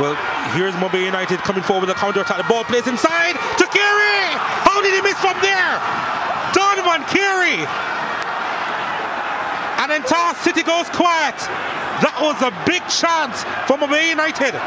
Well, here's MoBay United coming forward with a counter attack. The ball plays inside to Carey. How did he miss from there? Donavan Carey. And then Toss City goes quiet. That was a big chance for MoBay United.